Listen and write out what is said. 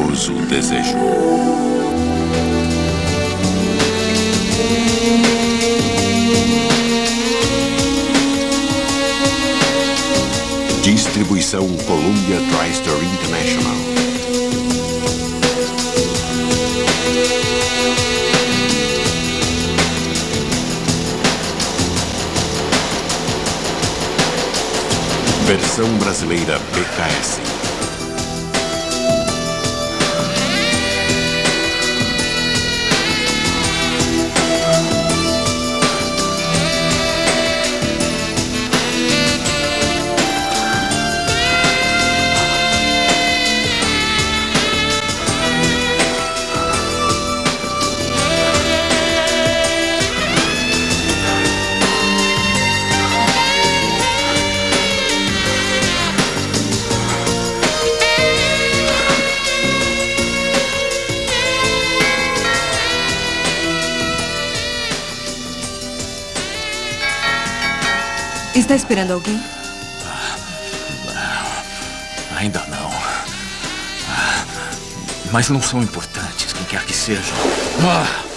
glorioso desejo. Distribuição Columbia TriStar International. Versão brasileira BKS. Está esperando alguém? Ainda não. Mas não são importantes, quem quer que sejam. Ah!